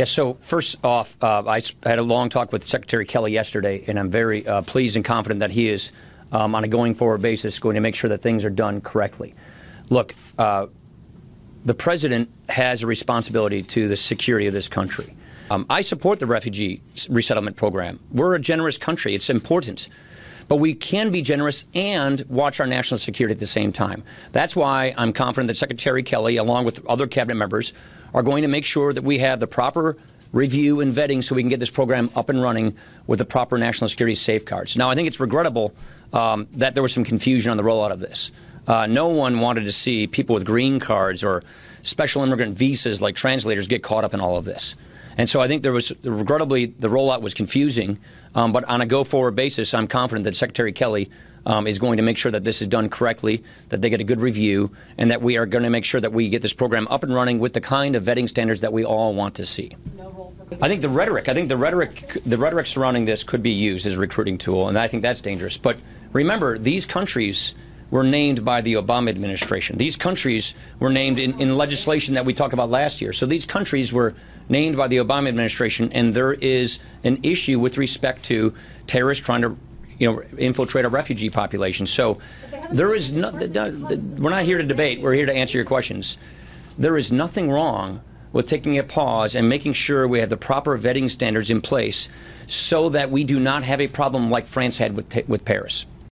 Yes, so first off, uh, I had a long talk with Secretary Kelly yesterday, and I'm very uh, pleased and confident that he is, um, on a going forward basis, going to make sure that things are done correctly. Look, uh, the president has a responsibility to the security of this country. Um, I support the refugee resettlement program. We're a generous country, it's important. But we can be generous and watch our national security at the same time. That's why I'm confident that Secretary Kelly, along with other cabinet members, are going to make sure that we have the proper review and vetting so we can get this program up and running with the proper national security safeguards. Now, I think it's regrettable um, that there was some confusion on the rollout of this. Uh, no one wanted to see people with green cards or special immigrant visas like translators get caught up in all of this. And so I think there was, regrettably, the rollout was confusing. Um, but on a go forward basis, I'm confident that Secretary Kelly um, is going to make sure that this is done correctly, that they get a good review, and that we are going to make sure that we get this program up and running with the kind of vetting standards that we all want to see. I think the rhetoric, I think the rhetoric, the rhetoric surrounding this could be used as a recruiting tool, and I think that's dangerous. But remember, these countries were named by the Obama administration. These countries were named in, in legislation that we talked about last year. So these countries were named by the Obama administration, and there is an issue with respect to terrorists trying to you know, infiltrate a refugee population. So there is no, we're not here to debate. We're here to answer your questions. There is nothing wrong with taking a pause and making sure we have the proper vetting standards in place so that we do not have a problem like France had with, with Paris.